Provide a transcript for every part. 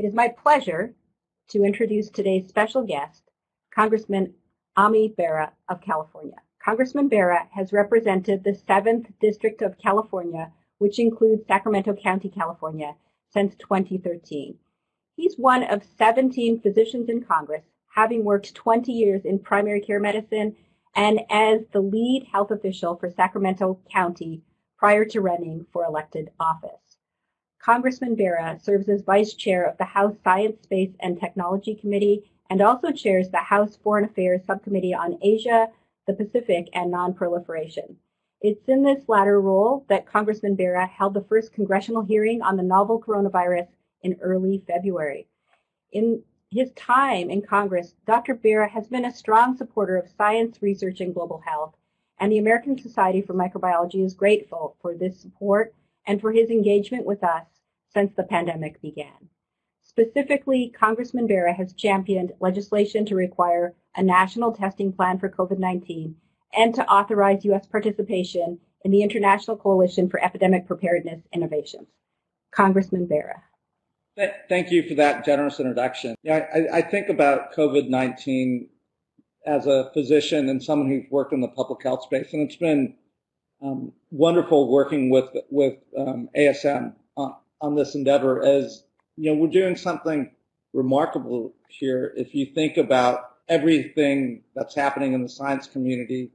It is my pleasure to introduce today's special guest, Congressman Ami Bera of California. Congressman Bera has represented the 7th District of California, which includes Sacramento County, California, since 2013. He's one of 17 physicians in Congress, having worked 20 years in primary care medicine and as the lead health official for Sacramento County prior to running for elected office. Congressman Bera serves as vice chair of the House Science, Space, and Technology Committee and also chairs the House Foreign Affairs Subcommittee on Asia, the Pacific, and Nonproliferation. It's in this latter role that Congressman Bera held the first congressional hearing on the novel coronavirus in early February. In his time in Congress, Dr. Bera has been a strong supporter of science, research, and global health, and the American Society for Microbiology is grateful for this support and for his engagement with us since the pandemic began. Specifically, Congressman Bera has championed legislation to require a national testing plan for COVID-19 and to authorize U.S. participation in the International Coalition for Epidemic Preparedness Innovations. Congressman Bera. Thank you for that generous introduction. Yeah, I, I think about COVID-19 as a physician and someone who's worked in the public health space, and it's been um, wonderful working with with um, ASM on, on this endeavor. As you know, we're doing something remarkable here. If you think about everything that's happening in the science community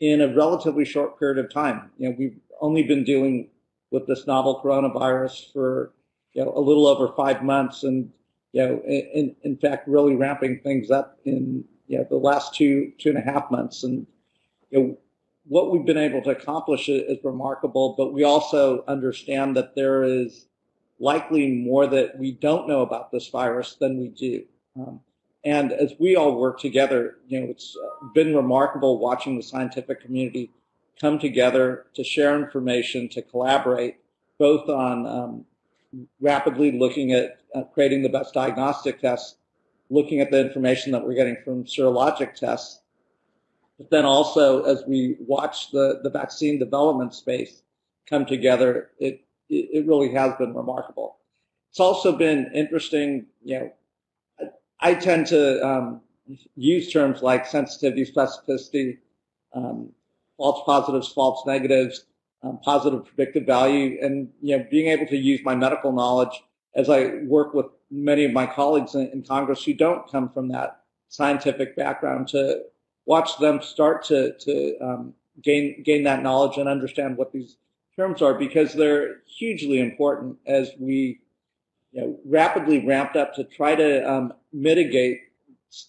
in a relatively short period of time, you know, we've only been dealing with this novel coronavirus for you know, a little over five months, and you know, in, in fact, really ramping things up in you know the last two two and a half months, and you know, what we've been able to accomplish is remarkable. But we also understand that there is likely more that we don't know about this virus than we do. Um, and as we all work together, you know, it's been remarkable watching the scientific community come together to share information, to collaborate, both on um, rapidly looking at uh, creating the best diagnostic tests, looking at the information that we're getting from serologic tests, but then also as we watch the, the vaccine development space come together, it, it really has been remarkable. It's also been interesting, you know, I, tend to um, use terms like sensitivity, specificity, um, false positives, false negatives, um, positive predictive value, and you know, being able to use my medical knowledge as I work with many of my colleagues in, in Congress who don't come from that scientific background to watch them start to to um, gain gain that knowledge and understand what these terms are because they're hugely important as we you know, rapidly ramped up to try to um, mitigate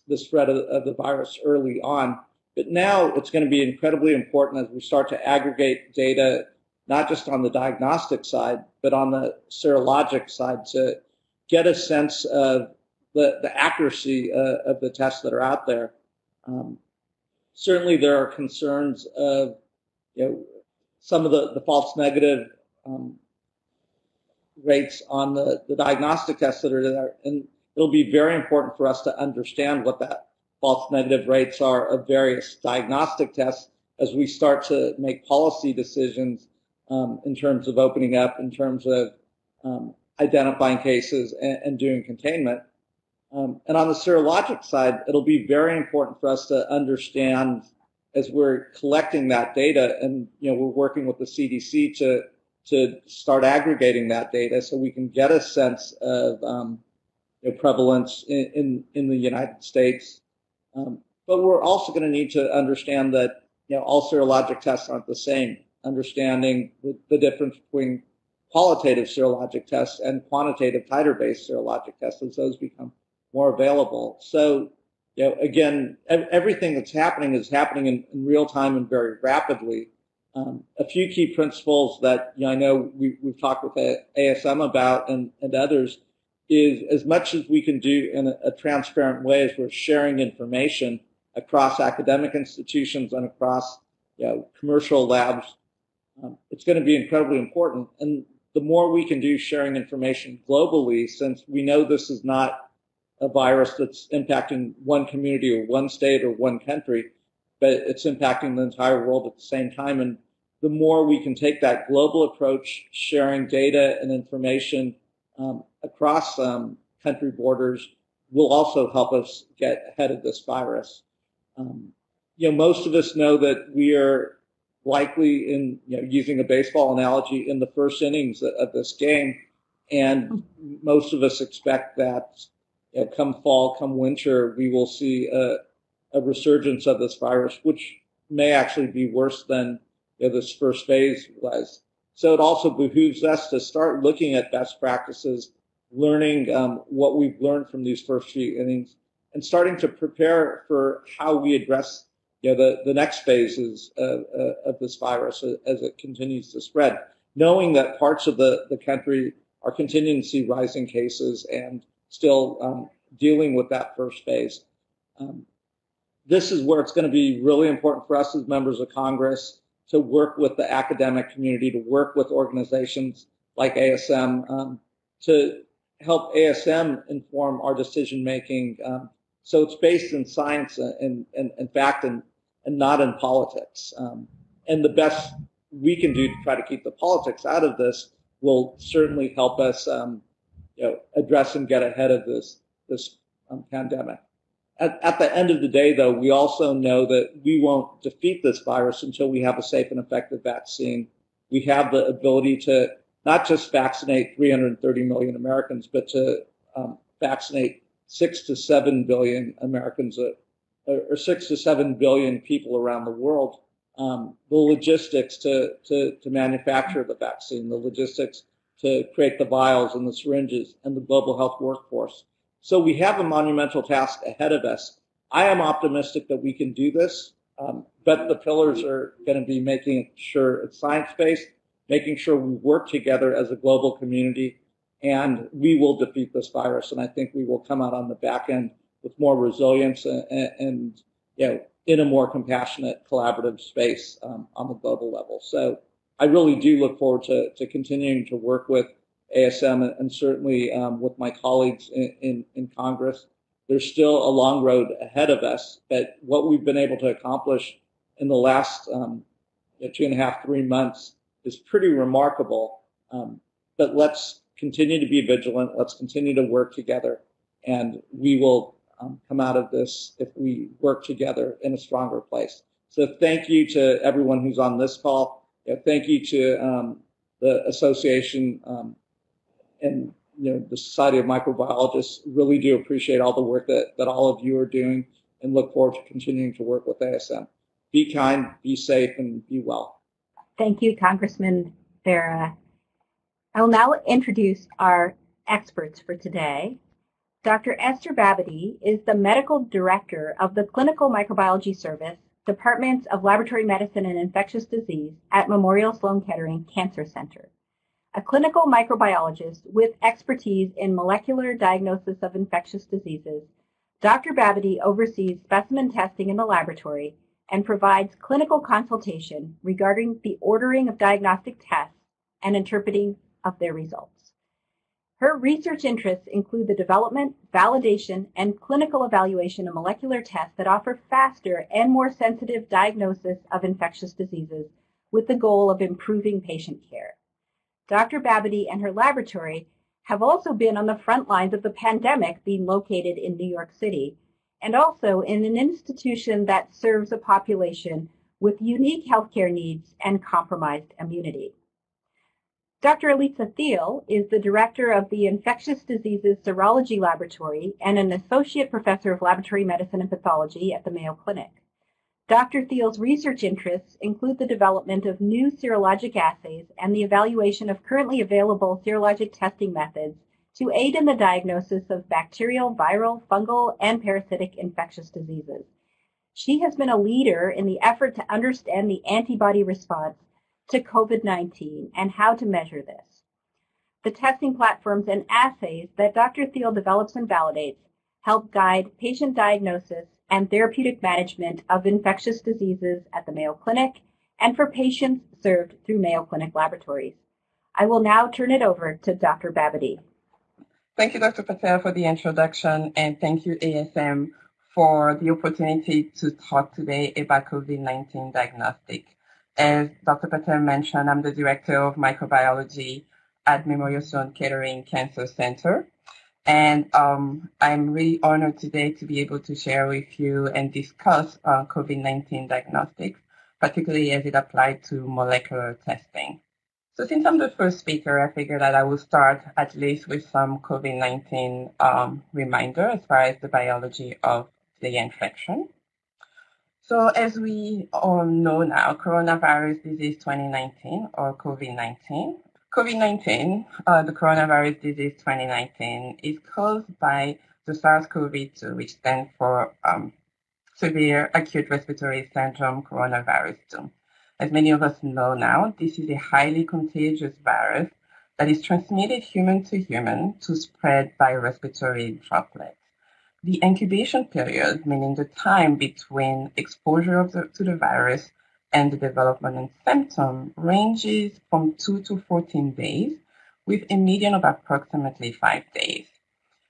the spread of, of the virus early on but now it's going to be incredibly important as we start to aggregate data, not just on the diagnostic side, but on the serologic side to get a sense of the, the accuracy uh, of the tests that are out there. Um, certainly there are concerns of, you know, some of the, the false negative um, rates on the, the diagnostic tests that are there. And it'll be very important for us to understand what that false negative rates are of various diagnostic tests as we start to make policy decisions um, in terms of opening up, in terms of um, identifying cases and, and doing containment. Um, and on the serologic side, it'll be very important for us to understand as we're collecting that data, and you know we're working with the CDC to to start aggregating that data so we can get a sense of um, you know, prevalence in, in, in the United States um, but we're also going to need to understand that you know all serologic tests aren't the same. Understanding the, the difference between qualitative serologic tests and quantitative titer-based serologic tests as those become more available. So, you know, again, ev- everything that's happening is happening in, in real time and very rapidly. Um, a few key principles that you know, I know we, have talked with ASM about and, and others is as much as we can do in a, a transparent way as we're sharing information across academic institutions and across you know, commercial labs, um, it's going to be incredibly important. And the more we can do sharing information globally, since we know this is not a virus that's impacting one community or one state or one country, but it's impacting the entire world at the same time. And the more we can take that global approach, sharing data and information um, across um, country borders will also help us get ahead of this virus. Um, you know, most of us know that we are likely in, you know, using a baseball analogy in the first innings of this game. And most of us expect that you know, come fall, come winter, we will see a, a resurgence of this virus, which may actually be worse than you know, this first phase was. So it also behooves us to start looking at best practices, learning um, what we've learned from these first few innings, and starting to prepare for how we address you know, the, the next phases of, uh, of this virus as it continues to spread, knowing that parts of the, the country are continuing to see rising cases and still um, dealing with that first phase. Um, this is where it's going to be really important for us as members of Congress to work with the academic community, to work with organizations like ASM, um, to help ASM inform our decision making. Um, so it's based in science and, and, and fact and, and not in politics. Um, and the best we can do to try to keep the politics out of this will certainly help us, um, you know, address and get ahead of this this um, pandemic. At, at, the end of the day, though, we also know that we won't defeat this virus until we have a safe and effective vaccine. We have the ability to not just vaccinate 330 million Americans, but to um, vaccinate six to seven billion Americans, uh, or six to seven billion people around the world um, the logistics to, to, to manufacture the vaccine, the logistics to create the vials and the syringes and the global health workforce. So we have a monumental task ahead of us. I am optimistic that we can do this, um, but the pillars are going to be making sure it's science-based, making sure we work together as a global community, and we will defeat this virus. And I think we will come out on the back end with more resilience and, and you know, in a more compassionate, collaborative space um, on the global level. So I really do look forward to, to continuing to work with ASM and, certainly um, with my colleagues in, in, in, Congress. There's still a long road ahead of us, but what we've been able to accomplish in the last um, two and a half, three months is pretty remarkable. Um, but let's continue to be vigilant. Let's continue to work together, and we will um, come out of this if we work together in a stronger place. So thank you to everyone who's on this call. Thank you to um, the association um, and you know the Society of Microbiologists. Really do appreciate all the work that, that all of you are doing and look forward to continuing to work with ASM. Be kind, be safe, and be well. Thank you, Congressman Bera. I will now introduce our experts for today. Dr. Esther Babady is the medical director of the Clinical Microbiology Service, Departments of Laboratory Medicine and Infectious Disease at Memorial Sloan Kettering Cancer Center. A clinical microbiologist with expertise in molecular diagnosis of infectious diseases, Dr. Babady oversees specimen testing in the laboratory and provides clinical consultation regarding the ordering of diagnostic tests and interpreting of their results. Her research interests include the development, validation, and clinical evaluation of molecular tests that offer faster and more sensitive diagnosis of infectious diseases with the goal of improving patient care. Dr. Babady and her laboratory have also been on the front lines of the pandemic being located in New York City and also in an institution that serves a population with unique healthcare needs and compromised immunity. Dr. Elitza Theel is the director of the Infectious Diseases Serology Laboratory and an associate professor of laboratory medicine and pathology at the Mayo Clinic. Dr. Theel's research interests include the development of new serologic assays and the evaluation of currently available serologic testing methods to aid in the diagnosis of bacterial, viral, fungal, and parasitic infectious diseases. She has been a leader in the effort to understand the antibody response to COVID-19 and how to measure this. The testing platforms and assays that Dr. Theel develops and validates help guide patient diagnosis and therapeutic management of infectious diseases at the Mayo Clinic and for patients served through Mayo Clinic laboratories. I will now turn it over to Dr. Babady. Thank you, Dr. Patel, for the introduction, and thank you, ASM, for the opportunity to talk today about COVID-19 diagnostic. As Dr. Patel mentioned, I'm the director of microbiology at Memorial Sloan Kettering Cancer Center. And um, I'm really honored today to be able to share with you and discuss uh, COVID-19 diagnostics, particularly as it applied to molecular testing. So since I'm the first speaker, I figured that I will start at least with some COVID-19 um, reminder as far as the biology of the infection. So as we all know now, coronavirus disease 2019 or COVID-19 COVID-19, uh, the coronavirus disease 2019, is caused by the SARS-CoV-2, which stands for um, severe acute respiratory syndrome coronavirus 2. As many of us know now, this is a highly contagious virus that is transmitted human to human to spread by respiratory droplets. The incubation period, meaning the time between exposure the, to the virus and the development and symptom ranges from 2 to 14 days with a median of approximately 5 days.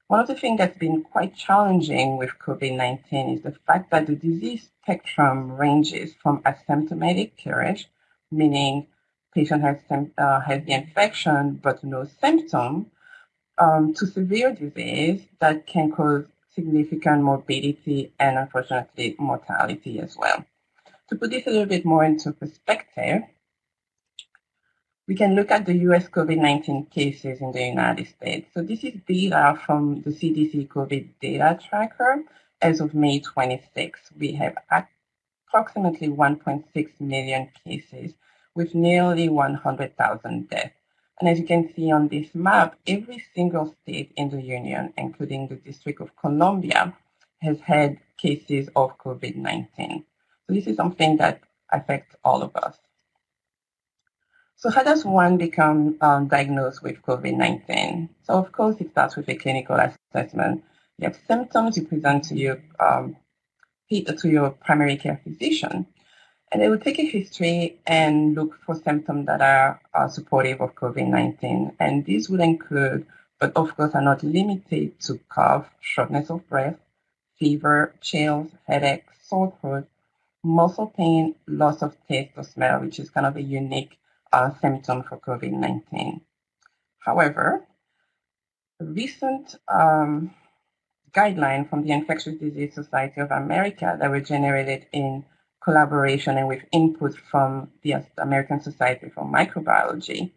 One of the things that's been quite challenging with COVID-19 is the fact that the disease spectrum ranges from asymptomatic carriage, meaning patient has, uh, has the infection but no symptom, um, to severe disease that can cause significant morbidity and unfortunately mortality as well. To put this a little bit more into perspective, we can look at the US COVID-19 cases in the United States. So this is data from the CDC COVID data tracker. As of May 26, we have approximately 1.6 million cases with nearly 100,000 deaths. And as you can see on this map, every single state in the union, including the District of Columbia, has had cases of COVID-19. So this is something that affects all of us. So how does one become um, diagnosed with COVID-19? So of course it starts with a clinical assessment. You have symptoms, you present to your um, to your primary care physician, and they will take a history and look for symptoms that are, are supportive of COVID-19. And these will include, but of course are not limited to cough, shortness of breath, fever, chills, headache, sore throat, muscle pain, loss of taste or smell, which is kind of a unique uh, symptom for COVID-19. However, recent um, guidelines from the Infectious Disease Society of America that were generated in collaboration and with input from the American Society for Microbiology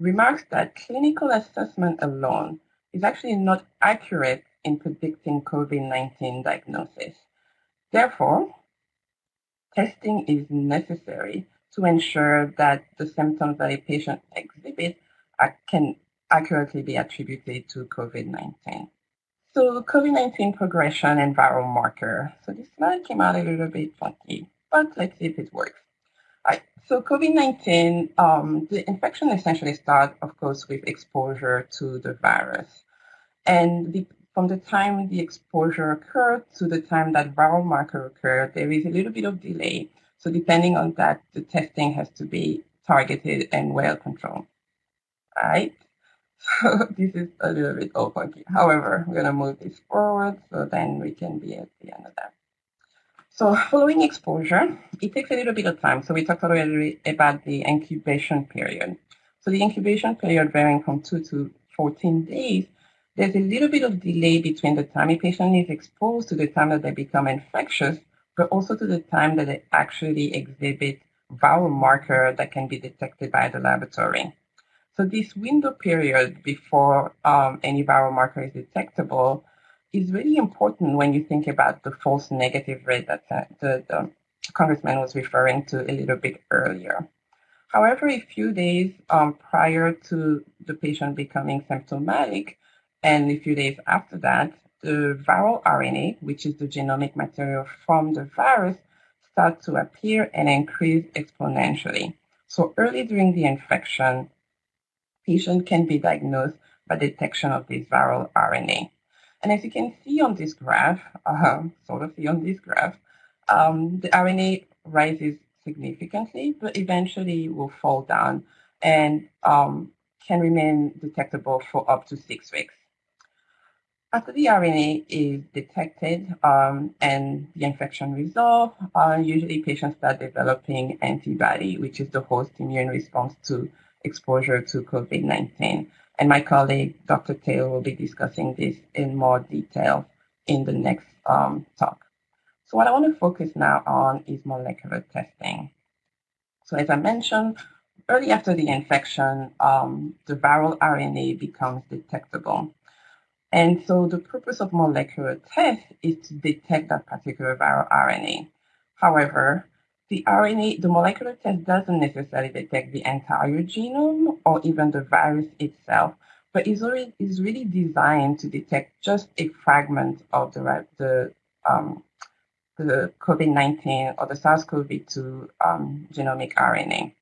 remarks that clinical assessment alone is actually not accurate in predicting COVID-19 diagnosis. Therefore, testing is necessary to ensure that the symptoms that a patient exhibits can accurately be attributed to COVID-19. So COVID-19 progression and viral marker. So this slide came out a little bit funky, let's see if it works. Right. So COVID-19, um, the infection essentially starts, of course, with exposure to the virus. And the, from the time the exposure occurred to the time that viral marker occurred, there is a little bit of delay. So depending on that, the testing has to be targeted and well controlled. All right? So this is a little bit all funky. However, we're going to move this forward so then we can be at the end of that. So following exposure, it takes a little bit of time. So we talked already about the incubation period. So the incubation period varying from 2 to 14 days, there's a little bit of delay between the time a patient is exposed to the time that they become infectious but also to the time that they actually exhibit viral marker that can be detected by the laboratory. So this window period before um, any viral marker is detectable is really important when you think about the false negative rate that the, the congressman was referring to a little bit earlier. However, a few days um, prior to the patient becoming symptomatic and a few days after that, the viral RNA, which is the genomic material from the virus, start to appear and increase exponentially. So early during the infection, patient can be diagnosed by detection of this viral RNA. And as you can see on this graph, uh, sort of see on this graph, um, the RNA rises significantly, but eventually will fall down and um, can remain detectable for up to six weeks. After the RNA is detected um, and the infection resolves, uh, usually patients start developing antibody, which is the host immune response to exposure to COVID-19. And my colleague, Dr. Taylor, will be discussing this in more detail in the next um, talk. So what I want to focus now on is molecular testing. So as I mentioned, early after the infection, um, the viral RNA becomes detectable. And so the purpose of molecular tests is to detect that particular viral RNA. However, the RNA, the molecular test doesn't necessarily detect the entire genome or even the virus itself, but is, is really designed to detect just a fragment of the, the, um, the COVID-19 or the SARS-CoV-2 um, genomic RNA.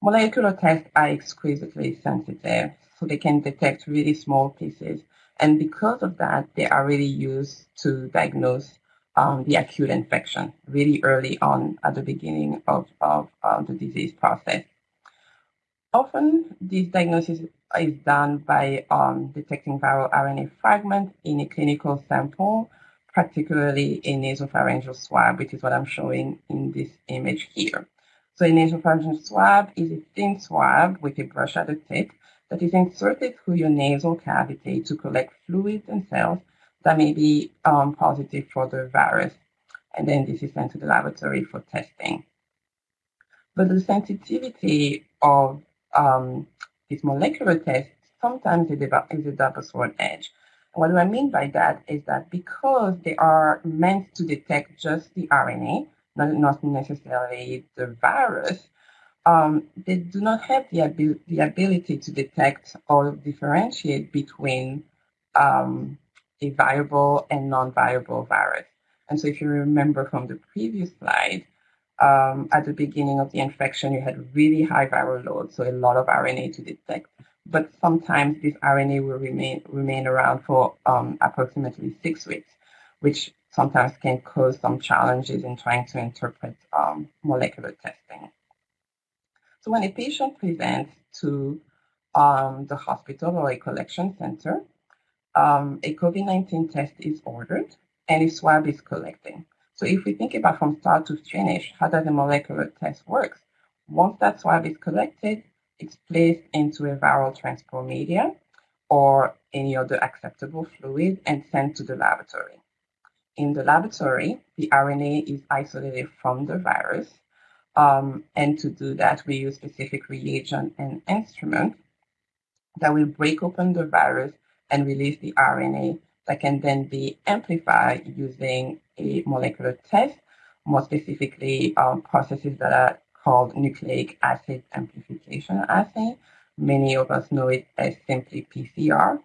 Molecular tests are exquisitely sensitive, so they can detect really small pieces. And because of that, they are really used to diagnose um, the acute infection really early on at the beginning of, of uh, the disease process. Often, this diagnosis is done by um, detecting viral RNA fragments in a clinical sample, particularly a nasopharyngeal swab, which is what I'm showing in this image here. So a nasopharyngeal swab is a thin swab with a brush at the tip that is inserted through your nasal cavity to collect fluids and cells that may be um, positive for the virus. And then this is sent to the laboratory for testing. But the sensitivity of um, this molecular test sometimes is a double sword edge. what do I mean by that is that because they are meant to detect just the RNA, not, not necessarily the virus, um, they do not have the, abil- the ability to detect or differentiate between um, a viable and non-viable virus. And so if you remember from the previous slide, um, at the beginning of the infection, you had really high viral load, so a lot of RNA to detect. But sometimes this RNA will remain remain around for um, approximately six weeks, which sometimes can cause some challenges in trying to interpret um, molecular testing. So when a patient presents to um, the hospital or a collection center, um, a COVID-19 test is ordered and a swab is collected. So if we think about from start to finish, how does a molecular test work? Once that swab is collected, it's placed into a viral transport media or any other acceptable fluid and sent to the laboratory. In the laboratory, the RNA is isolated from the virus um, and to do that, we use specific reagent and instrument that will break open the virus and release the RNA that can then be amplified using a molecular test, more specifically um, processes that are called nucleic acid amplification assay. Many of us know it as simply PCR.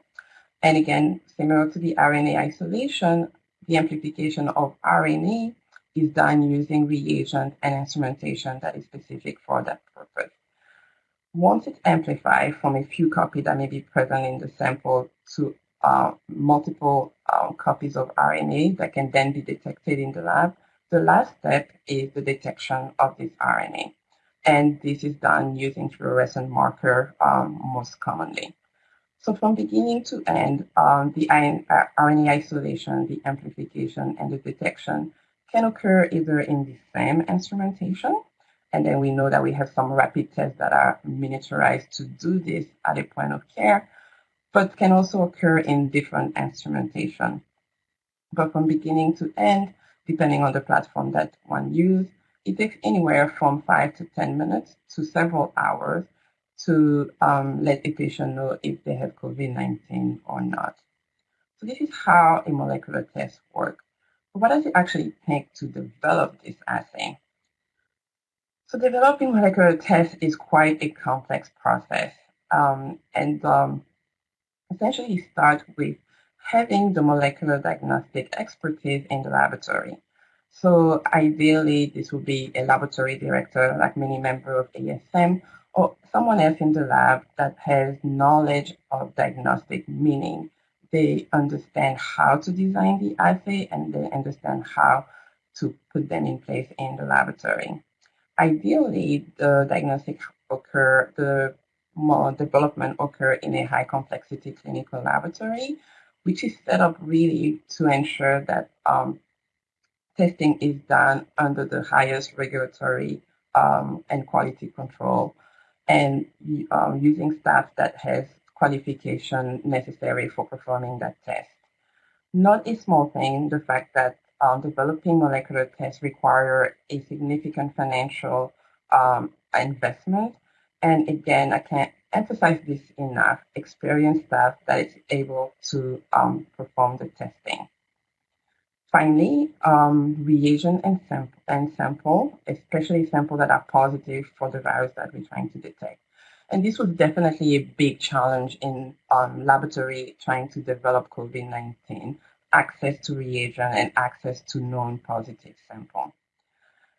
And again, similar to the RNA isolation, the amplification of RNA is done using reagent and instrumentation that is specific for that purpose. Once it's amplified from a few copies that may be present in the sample to uh, multiple um, copies of RNA that can then be detected in the lab, the last step is the detection of this RNA. And this is done using fluorescent marker um, most commonly. So from beginning to end, um, the RNA isolation, the amplification, and the detection can occur either in the same instrumentation, and then we know that we have some rapid tests that are miniaturized to do this at a point of care, but can also occur in different instrumentation. But from beginning to end, depending on the platform that one uses, it takes anywhere from five to 10 minutes to several hours to um, let a patient know if they have COVID-19 or not. So this is how a molecular test works what does it actually take to develop this assay? So developing molecular tests is quite a complex process. Um, and um, essentially start with having the molecular diagnostic expertise in the laboratory. So ideally, this would be a laboratory director, like many members of ASM, or someone else in the lab that has knowledge of diagnostic, meaning they understand how to design the assay and they understand how to put them in place in the laboratory. Ideally, the diagnostic occur, the more development occur in a high complexity clinical laboratory, which is set up really to ensure that um, testing is done under the highest regulatory um, and quality control and um, using staff that has qualification necessary for performing that test. Not a small thing, the fact that um, developing molecular tests require a significant financial um, investment. And again, I can't emphasize this enough, experienced staff that is able to um, perform the testing. Finally, um, reagent and, sam- and sample, especially samples that are positive for the virus that we're trying to detect. And this was definitely a big challenge in um, laboratory trying to develop COVID-19, access to reagent and access to known positive sample.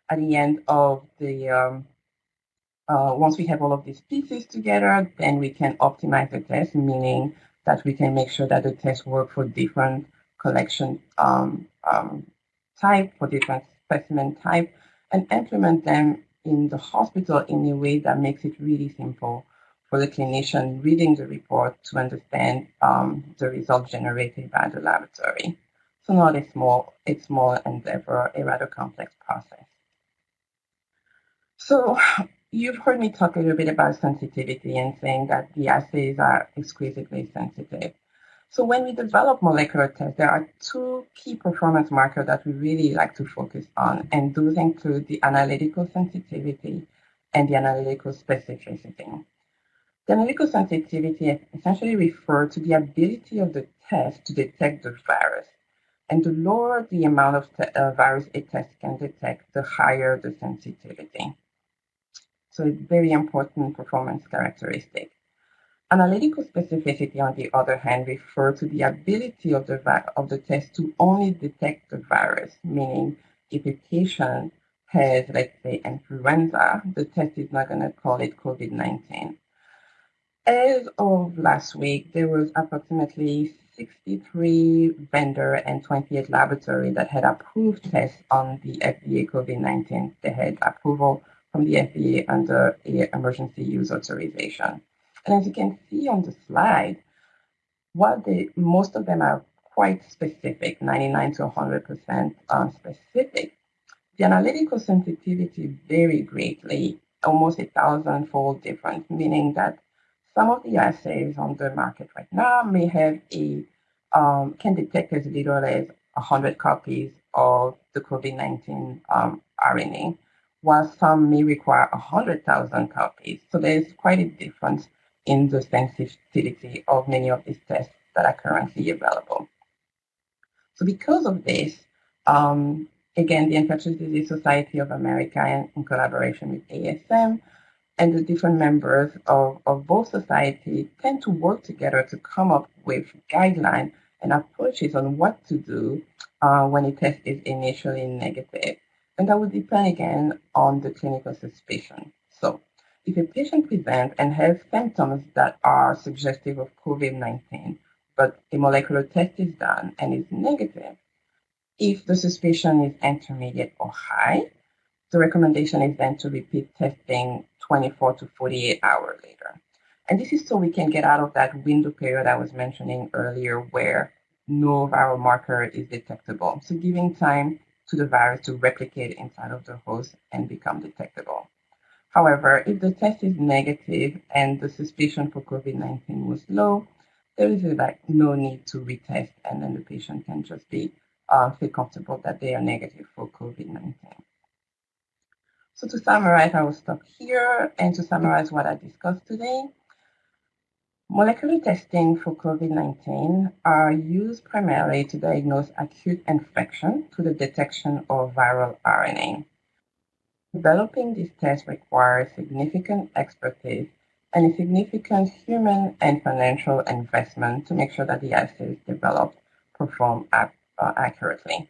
At the end of the, um, uh, once we have all of these pieces together, then we can optimize the test, meaning that we can make sure that the test work for different collection um, um, type, for different specimen type, and implement them in the hospital in a way that makes it really simple for the clinician reading the report to understand um, the results generated by the laboratory. So not a small, a small endeavor, a rather complex process. So you've heard me talk a little bit about sensitivity and saying that the assays are exquisitely sensitive. So when we develop molecular tests, there are two key performance markers that we really like to focus on, and those include the analytical sensitivity and the analytical specificity. The analytical sensitivity essentially refers to the ability of the test to detect the virus. And the lower the amount of uh, virus a test can detect, the higher the sensitivity. So it's very important performance characteristic. Analytical specificity, on the other hand, refers to the ability of the, of the test to only detect the virus, meaning if a patient has, let's say, influenza, the test is not going to call it COVID-19. As of last week, there was approximately 63 vendor and 28 laboratory that had approved tests on the FDA COVID-19. They had approval from the FDA under a emergency use authorization. And as you can see on the slide, while they, most of them are quite specific, 99 to 100% um, specific, the analytical sensitivity vary greatly, almost a thousand-fold different, meaning that some of the assays on the market right now may have a um, can detect as little as 100 copies of the COVID-19 um, RNA, while some may require 100,000 copies. So there's quite a difference in the sensitivity of many of these tests that are currently available. So because of this, um, again, the Infectious Disease Society of America, in, in, collaboration with ASM, and the different members of, of both societies tend to work together to come up with guidelines and approaches on what to do uh, when a test is initially negative. And that would depend again on the clinical suspicion. So if a patient presents and has symptoms that are suggestive of COVID-19, but a molecular test is done and is negative, if the suspicion is intermediate or high, the recommendation is then to repeat testing 24 to 48 hours later. And this is so we can get out of that window period I was mentioning earlier where no viral marker is detectable. So giving time to the virus to replicate inside of the host and become detectable. However, if the test is negative and the suspicion for COVID-19 was low, there is like no need to retest, and then the patient can just be uh, feel comfortable that they are negative for COVID-19. So to summarize, I will stop here, and to summarize what I discussed today, molecular testing for COVID-19 are used primarily to diagnose acute infection through the detection of viral RNA. Developing these tests requires significant expertise and a significant human and financial investment to make sure that the assays developed perform uh, accurately.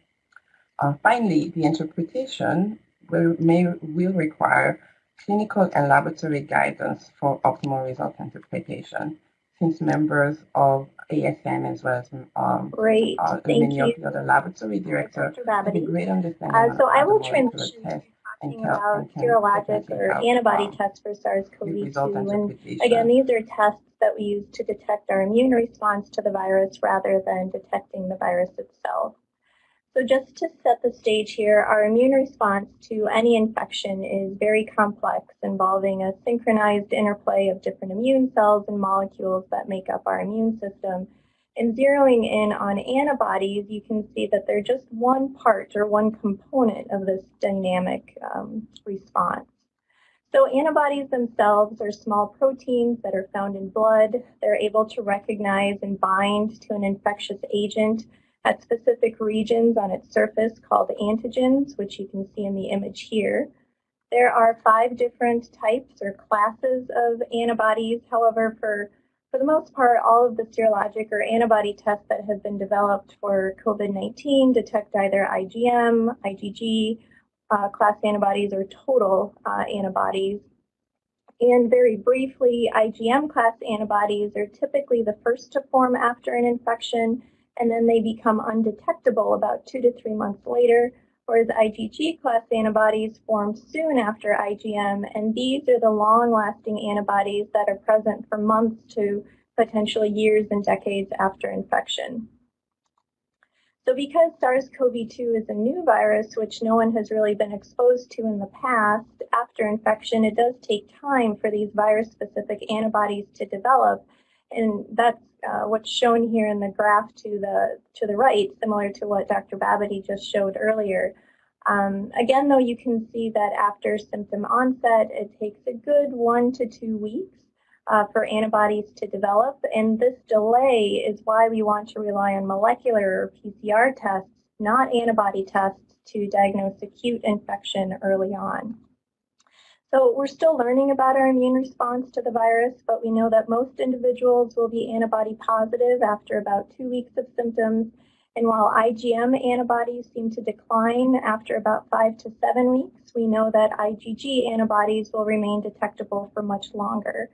Uh, finally, the interpretation will, may, will require clinical and laboratory guidance for optimal result interpretation, since members of ASM as well as um, Great. Uh, many you. of the other laboratory directors have a great understanding uh, so I will transition talking about serologic or antibody tests for SARS-CoV-2. And again, these are tests that we use to detect our immune response to the virus rather than detecting the virus itself. So just to set the stage here, our immune response to any infection is very complex, involving a synchronized interplay of different immune cells and molecules that make up our immune system. And zeroing in on antibodies, you can see that they're just one part or one component of this dynamic um, response. So antibodies themselves are small proteins that are found in blood. They're able to recognize and bind to an infectious agent at specific regions on its surface called antigens, which you can see in the image here. There are five different types or classes of antibodies. However, for, for the most part, all of the serologic or antibody tests that have been developed for COVID-19 detect either IgM, IgG, uh, class antibodies, or total uh, antibodies. And very briefly, IgM class antibodies are typically the first to form after an infection and then they become undetectable about two to three months later, whereas IgG class antibodies form soon after IgM, and these are the long lasting antibodies that are present for months to potentially years and decades after infection. So because SARS-CoV-2 is a new virus, which no one has really been exposed to in the past, after infection, it does take time for these virus-specific antibodies to develop. And that's uh, what's shown here in the graph to the to the right, similar to what Dr. Babady just showed earlier. Um, again, though, you can see that after symptom onset, it takes a good one to two weeks uh, for antibodies to develop. And this delay is why we want to rely on molecular or PCR tests, not antibody tests, to diagnose acute infection early on. So we're still learning about our immune response to the virus, but we know that most individuals will be antibody positive after about two weeks of symptoms. And while IgM antibodies seem to decline after about five to seven weeks, we know that IgG antibodies will remain detectable for much longer.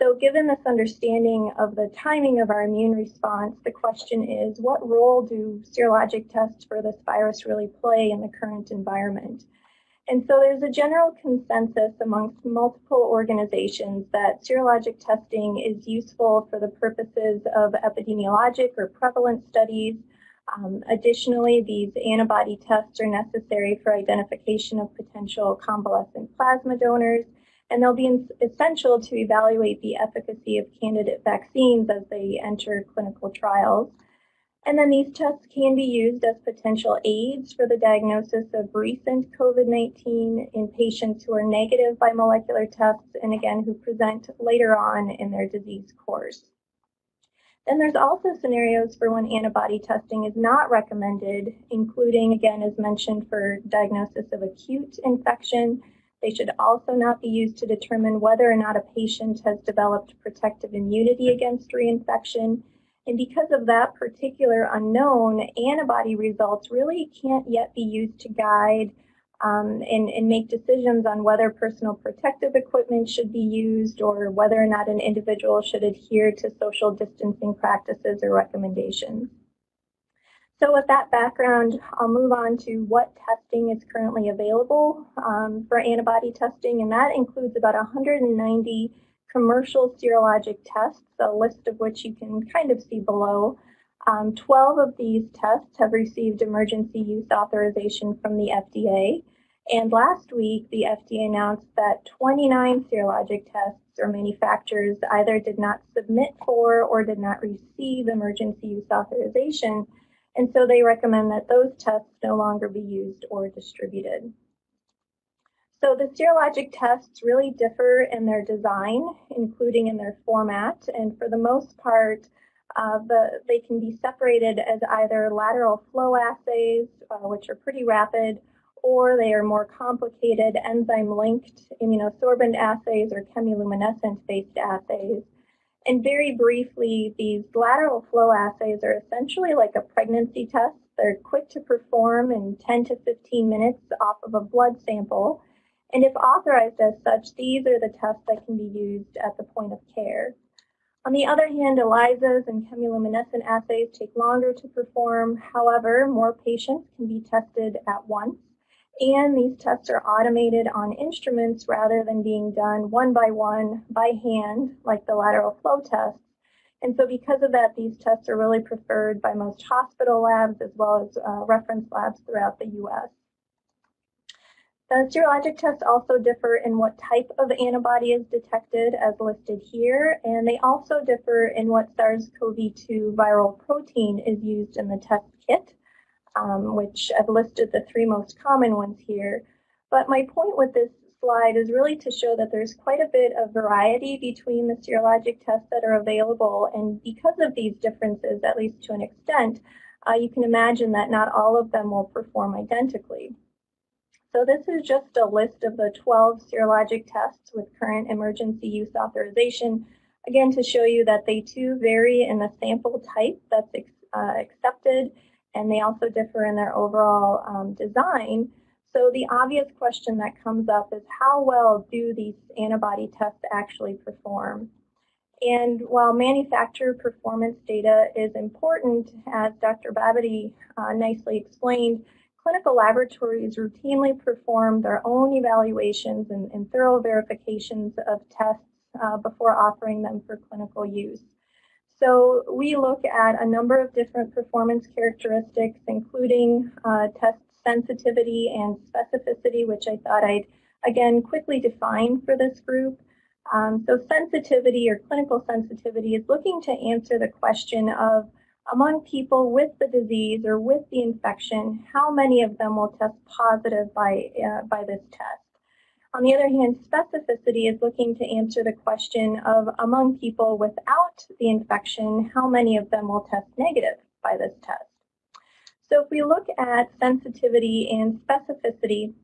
So given this understanding of the timing of our immune response, the question is, what role do serologic tests for this virus really play in the current environment? And so there's a general consensus amongst multiple organizations that serologic testing is useful for the purposes of epidemiologic or prevalence studies. Um, additionally, these antibody tests are necessary for identification of potential convalescent plasma donors, and they'll be essential to evaluate the efficacy of candidate vaccines as they enter clinical trials. And then these tests can be used as potential aids for the diagnosis of recent COVID-19 in patients who are negative by molecular tests and again, who present later on in their disease course. Then there's also scenarios for when antibody testing is not recommended, including, again, as mentioned, for diagnosis of acute infection. They should also not be used to determine whether or not a patient has developed protective immunity against reinfection and because of that particular unknown, antibody results really can't yet be used to guide um, and, and, make decisions on whether personal protective equipment should be used or whether or not an individual should adhere to social distancing practices or recommendations. So with that background, I'll move on to what testing is currently available um, for antibody testing, and that includes about 190 commercial serologic tests, a list of which you can kind of see below. Um, 12 of these tests have received emergency use authorization from the FDA. And last week, the FDA announced that 29 serologic tests or manufacturers either did not submit for or did not receive emergency use authorization. And so they recommend that those tests no longer be used or distributed. So the serologic tests really differ in their design, including in their format, and for the most part, uh, the, they can be separated as either lateral flow assays, uh, which are pretty rapid, or they are more complicated enzyme-linked immunosorbent assays or chemiluminescent-based assays. And very briefly, these lateral flow assays are essentially like a pregnancy test. They're quick to perform in 10 to 15 minutes off of a blood sample. And if authorized as such, these are the tests that can be used at the point of care. On the other hand, ELISAs and chemiluminescent assays take longer to perform. However, more patients can be tested at once. And these tests are automated on instruments rather than being done one by one by hand, like the lateral flow tests. And so because of that, these tests are really preferred by most hospital labs as well as uh, reference labs throughout the U.S. The serologic tests also differ in what type of antibody is detected as listed here, and they also differ in what SARS-CoV-2 viral protein is used in the test kit, um, which I've listed the three most common ones here. But my point with this slide is really to show that there's quite a bit of variety between the serologic tests that are available. And because of these differences, at least to an extent, uh, you can imagine that not all of them will perform identically. So this is just a list of the 12 serologic tests with current emergency use authorization, again to show you that they too vary in the sample type that's uh, accepted, and they also differ in their overall um, design. So the obvious question that comes up is how well do these antibody tests actually perform? And while manufacturer performance data is important, as Dr. Babady uh, nicely explained, clinical laboratories routinely perform their own evaluations and, and thorough verifications of tests uh, before offering them for clinical use. So we look at a number of different performance characteristics, including uh, test sensitivity and specificity, which I thought I'd again quickly define for this group. Um, so sensitivity or clinical sensitivity is looking to answer the question of among people with the disease or with the infection, how many of them will test positive by, uh, by this test? On the other hand, specificity is looking to answer the question of among people without the infection, how many of them will test negative by this test? So if we look at sensitivity and specificity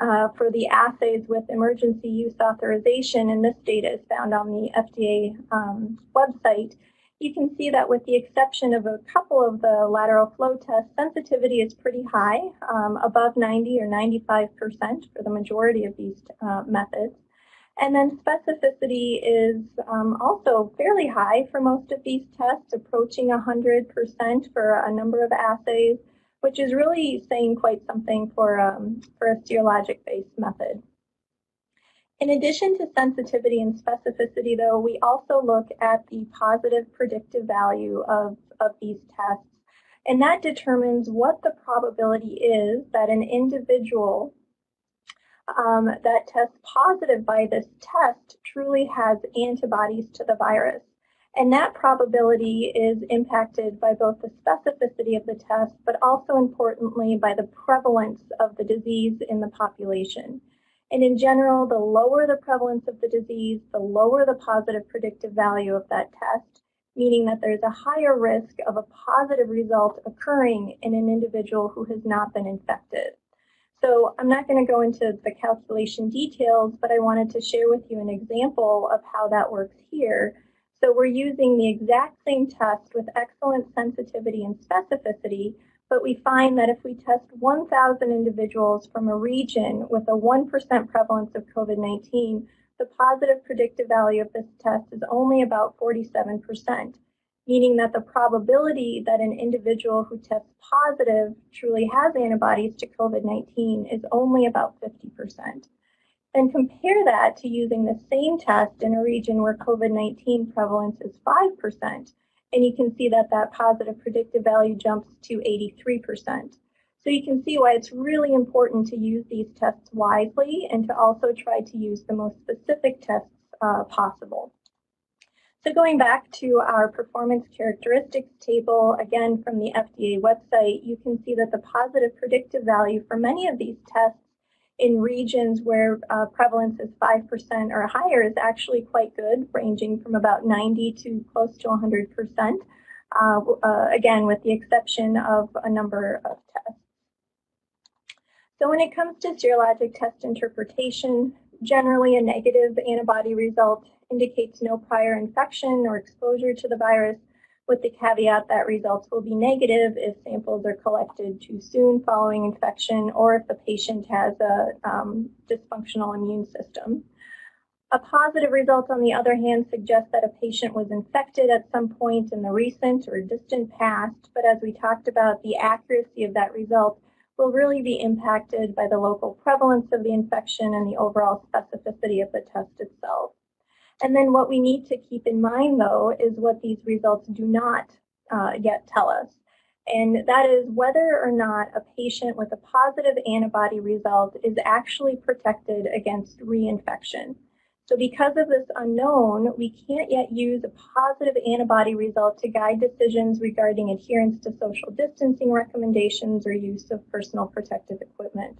uh, for the assays with emergency use authorization, and this data is found on the FDA um, website, you can see that with the exception of a couple of the lateral flow tests, sensitivity is pretty high, um, above 90 or 95% for the majority of these uh, methods. And then specificity is um, also fairly high for most of these tests, approaching 100% for a number of assays, which is really saying quite something for, um, for a serologic-based method. In addition to sensitivity and specificity, though, we also look at the positive predictive value of, of these tests, and that determines what the probability is that an individual um, that tests positive by this test truly has antibodies to the virus. And that probability is impacted by both the specificity of the test, but also importantly by the prevalence of the disease in the population. And in general, the lower the prevalence of the disease, the lower the positive predictive value of that test, meaning that there's a higher risk of a positive result occurring in an individual who has not been infected. So I'm not going to go into the calculation details, but I wanted to share with you an example of how that works here. So we're using the exact same test with excellent sensitivity and specificity, but we find that if we test 1,000 individuals from a region with a 1% prevalence of COVID-19, the positive predictive value of this test is only about 47%, meaning that the probability that an individual who tests positive truly has antibodies to COVID-19 is only about 50%. Then compare that to using the same test in a region where COVID-19 prevalence is 5%, and you can see that that positive predictive value jumps to 83%. So you can see why it's really important to use these tests wisely and to also try to use the most specific tests uh, possible. So going back to our performance characteristics table, again from the FDA website, you can see that the positive predictive value for many of these tests in regions where uh, prevalence is 5% or higher is actually quite good, ranging from about 90 to close to 100%, uh, uh, again, with the exception of a number of tests. So when it comes to serologic test interpretation, generally a negative antibody result indicates no prior infection or exposure to the virus, with the caveat that results will be negative if samples are collected too soon following infection or if the patient has a um, dysfunctional immune system. A positive result, on the other hand, suggests that a patient was infected at some point in the recent or distant past, but as we talked about, the accuracy of that result will really be impacted by the local prevalence of the infection and the overall specificity of the test itself. And then what we need to keep in mind, though, is what these results do not uh, yet tell us. And that is whether or not a patient with a positive antibody result is actually protected against reinfection. So because of this unknown, we can't yet use a positive antibody result to guide decisions regarding adherence to social distancing recommendations or use of personal protective equipment.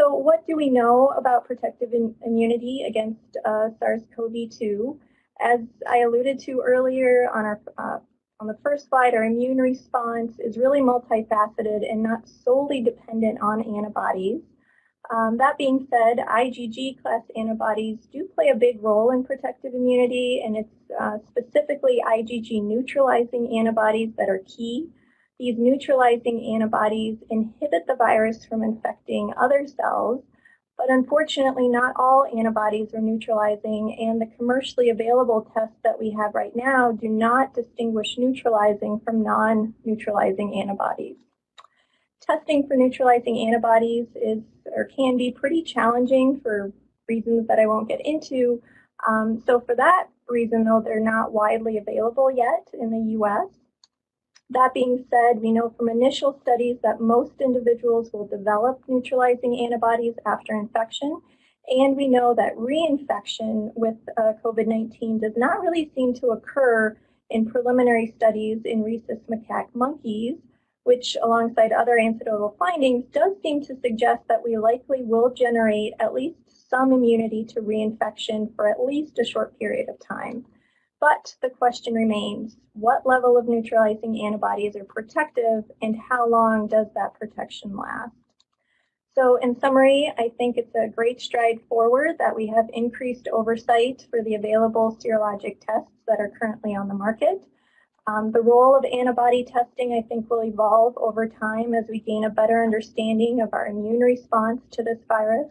So what do we know about protective immunity against uh, SARS-CoV-2? As I alluded to earlier on our uh, on the first slide, our immune response is really multifaceted and not solely dependent on antibodies. Um, that being said, IgG class antibodies do play a big role in protective immunity, and it's uh, specifically IgG neutralizing antibodies that are key. These neutralizing antibodies inhibit the virus from infecting other cells, but unfortunately, not all antibodies are neutralizing, and the commercially available tests that we have right now do not distinguish neutralizing from non neutralizing antibodies testing for neutralizing antibodies is or can be pretty challenging for reasons that I won't get into. Um, so for that reason, though, they're not widely available yet in the U.S. That being said, we know from initial studies that most individuals will develop neutralizing antibodies after infection. And we know that reinfection with uh, COVID-19 does not really seem to occur in preliminary studies in rhesus macaque monkeys, which alongside other anecdotal findings does seem to suggest that we likely will generate at least some immunity to reinfection for at least a short period of time. But the question remains, what level of neutralizing antibodies are protective and how long does that protection last? So in summary, I think it's a great stride forward that we have increased oversight for the available serologic tests that are currently on the market. Um, the role of antibody testing, I think, will evolve over time as we gain a better understanding of our immune response to this virus.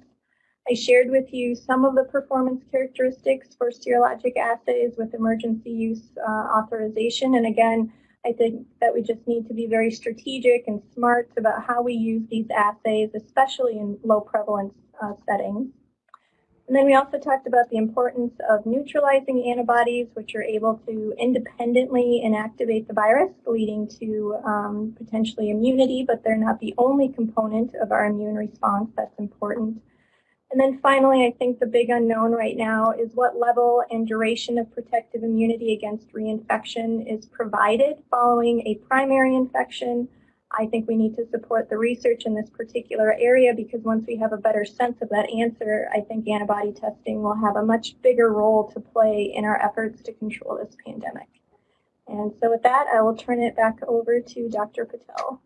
I shared with you some of the performance characteristics for serologic assays with emergency use uh, authorization. And again, I think that we just need to be very strategic and smart about how we use these assays, especially in low prevalence uh, settings. And then we also talked about the importance of neutralizing antibodies, which are able to independently inactivate the virus, leading to um, potentially immunity, but they're not the only component of our immune response that's important. And then finally, I think the big unknown right now is what level and duration of protective immunity against reinfection is provided following a primary infection I think we need to support the research in this particular area because once we have a better sense of that answer, I think antibody testing will have a much bigger role to play in our efforts to control this pandemic. And so with that, I will turn it back over to Dr. Patel.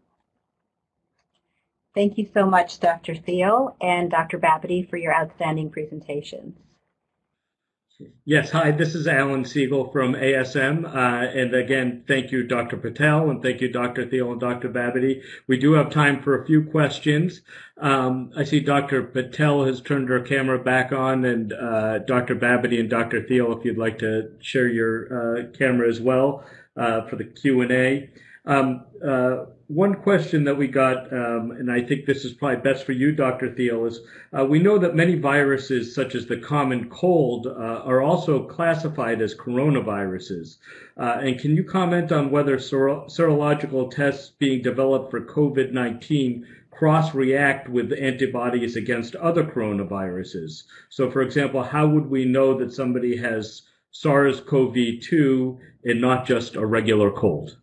Thank you so much, Dr. Theel and Dr. Babady for your outstanding presentations. Yes, hi, this is Alan Siegel from ASM. Uh, and again, thank you, Dr. Patel, and thank you, Dr. Theel and Dr. Babady. We do have time for a few questions. Um, I see Dr. Patel has turned her camera back on, and uh, Dr. Babady and Dr. Theel, if you'd like to share your uh, camera as well uh, for the Q&A. Um, uh, one question that we got, um, and I think this is probably best for you, Dr. Theel, is uh, we know that many viruses, such as the common cold, uh, are also classified as coronaviruses. Uh, and can you comment on whether sero- serological tests being developed for COVID-19 cross-react with antibodies against other coronaviruses? So, for example, how would we know that somebody has SARS-CoV-2 and not just a regular cold?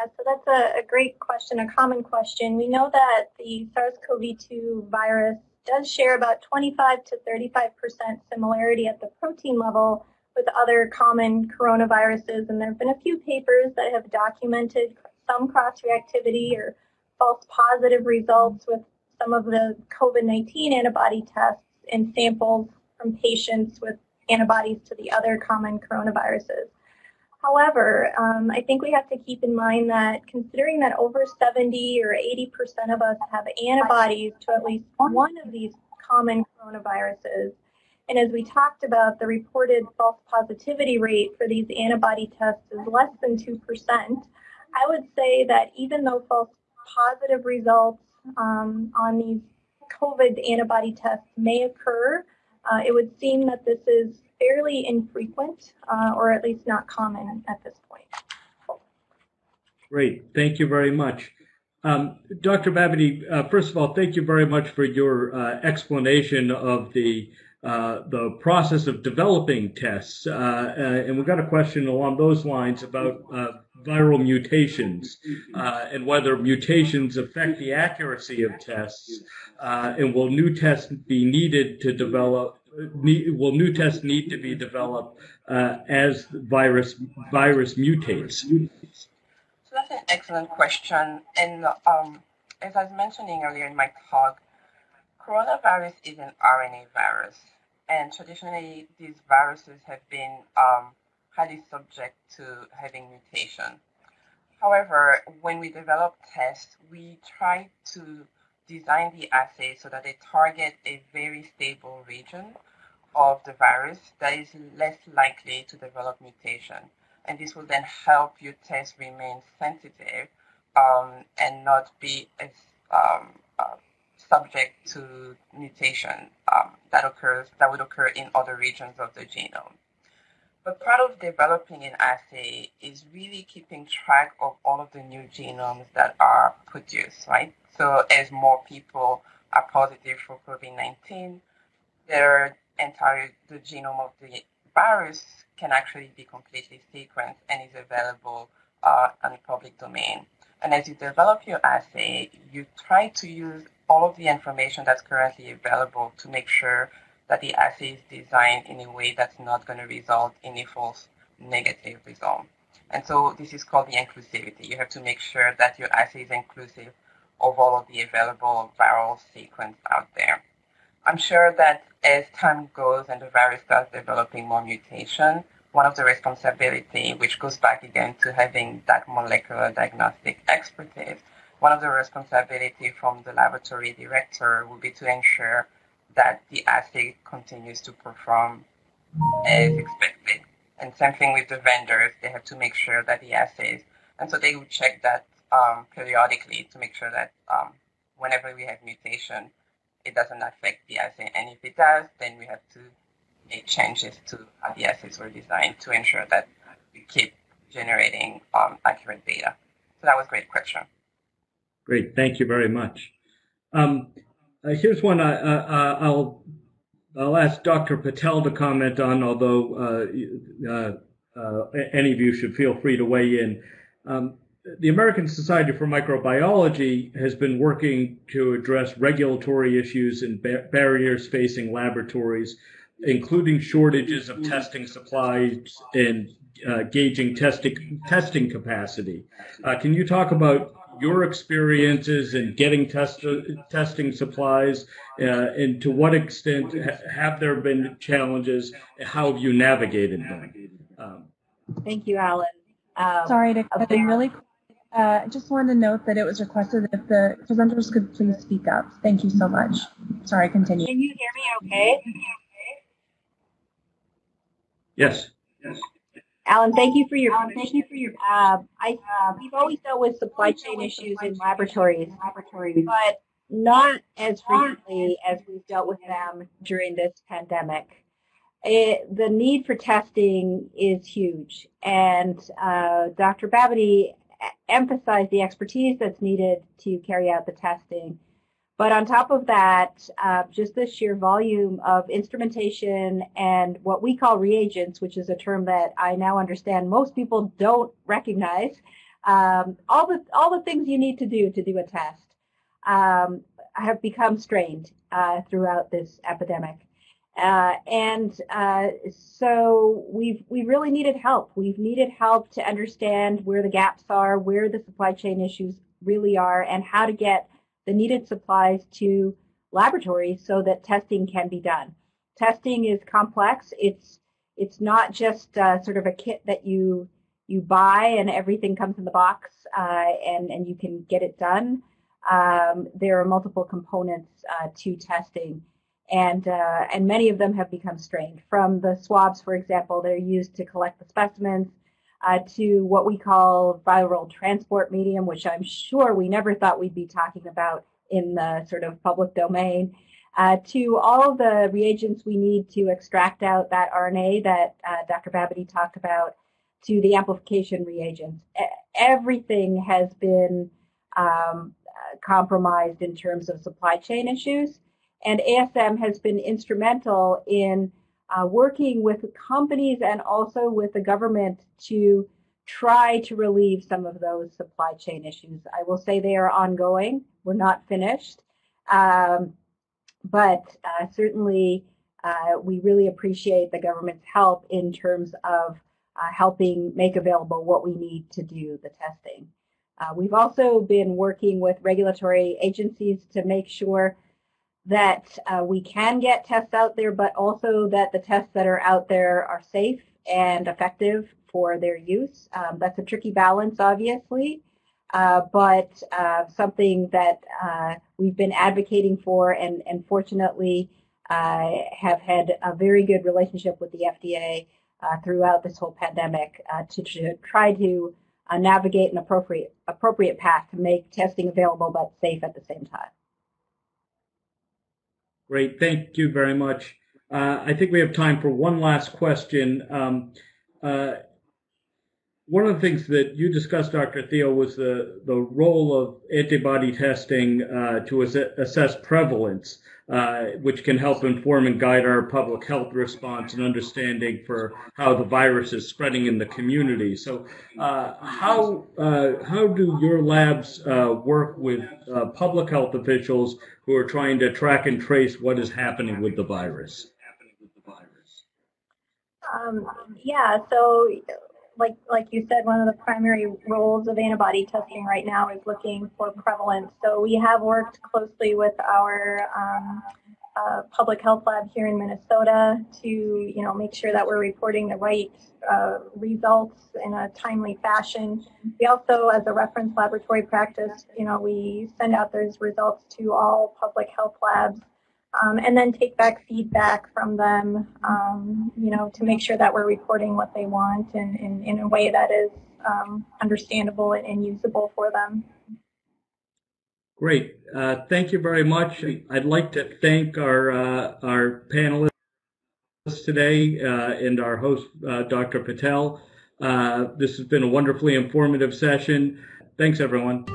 Yeah, so that's a, a great question, a common question. We know that the SARS-CoV-2 virus does share about 25 to 35% similarity at the protein level with other common coronaviruses, and there have been a few papers that have documented some cross-reactivity or false positive results with some of the COVID-19 antibody tests in samples from patients with antibodies to the other common coronaviruses. However, um, I think we have to keep in mind that considering that over 70 or 80% of us have antibodies to at least one of these common coronaviruses, and as we talked about, the reported false positivity rate for these antibody tests is less than 2%. I would say that even though false positive results um, on these COVID antibody tests may occur, uh, it would seem that this is fairly infrequent, uh, or at least not common at this point. Great, thank you very much. Um, Dr. Babady, uh, first of all, thank you very much for your uh, explanation of the uh, the process of developing tests. Uh, and we've got a question along those lines about viral mutations and whether mutations affect the accuracy of tests. and will new tests be needed to develop? Will new tests need to be developed as virus virus mutates? So that's an excellent question. And um, as I was mentioning earlier in my talk, coronavirus is an RNA virus. And traditionally, these viruses have been um, highly subject to having mutation. However, when we develop tests, we try to design the assay so that they target a very stable region of the virus that is less likely to develop mutation and this will then help your test remain sensitive um, and not be as um, uh, subject to mutation um, that occurs that would occur in other regions of the genome. But part of developing an assay is really keeping track of all of the new genomes that are produced, right? So as more people are positive for COVID-19, their entire the genome of the virus can actually be completely sequenced and is available uh, on the public domain. And as you develop your assay, you try to use all of the information that's currently available to make sure that the assay is designed in a way that's not going to result in a false negative result. And so this is called the inclusivity. You have to make sure that your assay is inclusive of all of the available viral sequence out there. I'm sure that as time goes and the virus starts developing more mutation, one of the responsibility, which goes back again to having that molecular diagnostic expertise, one of the responsibility from the laboratory director will be to ensure that the assay continues to perform as expected. And same thing with the vendors, they have to make sure that the assays, and so they would check that um, periodically to make sure that um, whenever we have mutation, it doesn't affect the assay. And if it does, then we have to make changes to how the assays were designed to ensure that we keep generating um, accurate data. So that was a great question. Great, thank you very much. Um, uh, here's one I, uh, I'll I'll ask Dr. Patel to comment on, although uh, uh, uh, any of you should feel free to weigh in. Um, the American Society for Microbiology has been working to address regulatory issues and ba- barriers facing laboratories, including shortages of testing supplies and uh, gauging testing testing capacity. Uh, can you talk about your experiences in getting test, testing supplies, uh, and to what extent ha- have there been challenges? How have you navigated them? Um, Thank you, Alan. Um, Sorry to cut in really quick. Uh, just wanted to note that it was requested if the presenters could please speak up. Thank you so much. Sorry, continue. Can you hear me okay? Yes. Yes. Alan, thank you for your thank you for your. Uh, I uh, we've always dealt with supply chain issues in laboratories, laboratories, but not as frequently as we've dealt with them during this pandemic. It, the need for testing is huge, and uh, Dr. Babady emphasized the expertise that's needed to carry out the testing. But on top of that, uh, just the sheer volume of instrumentation and what we call reagents, which is a term that I now understand most people don't recognize, um, all the all the things you need to do to do a test um, have become strained uh, throughout this epidemic. Uh, and uh, so we've we really needed help. We've needed help to understand where the gaps are, where the supply chain issues really are, and how to get the needed supplies to laboratories so that testing can be done. Testing is complex. It's it's not just uh, sort of a kit that you you buy and everything comes in the box uh, and and you can get it done. Um, there are multiple components uh, to testing and uh, and many of them have become strained. From the swabs, for example, they're used to collect the specimens, uh, to what we call viral transport medium, which I'm sure we never thought we'd be talking about in the sort of public domain. uh, to all the reagents we need to extract out that RNA that uh, Dr. Babady talked about, to the amplification reagents. Everything has been um, compromised in terms of supply chain issues, and ASM has been instrumental in uh, working with companies and also with the government to try to relieve some of those supply chain issues. I will say they are ongoing. We're not finished. Um, but uh, certainly uh, we really appreciate the government's help in terms of uh, helping make available what we need to do the testing. Uh, we've also been working with regulatory agencies to make sure that uh, we can get tests out there, but also that the tests that are out there are safe and effective for their use. Um, that's a tricky balance, obviously, uh, but uh, something that uh, we've been advocating for and, and fortunately uh, have had a very good relationship with the FDA uh, throughout this whole pandemic to, to, try to navigate an appropriate appropriate path to make testing available but safe at the same time. Great, thank you very much. Uh, I think we have time for one last question. Um, uh, one of the things that you discussed, Dr. Theel, was the, the role of antibody testing uh, to ass- assess prevalence, uh, which can help inform and guide our public health response and understanding for how the virus is spreading in the community. So, uh, how uh, how do your labs work with public health officials who are trying to track and trace what is happening with the virus? Um, yeah, so like like you said, one of the primary roles of antibody testing right now is looking for prevalence. So we have worked closely with our um, uh, public health lab here in Minnesota to you know make sure that we're reporting the right uh, results in a timely fashion. We also, as a reference laboratory practice, you know we send out those results to all public health labs um, and then take back feedback from them, um, you know, to make sure that we're reporting what they want and, in a way that is um, understandable and, and, usable for them. Great. Uh, thank you very much. I'd like to thank our uh, our panelists today uh, and our host, uh, Dr. Patel. Uh, this has been a wonderfully informative session. Thanks, everyone.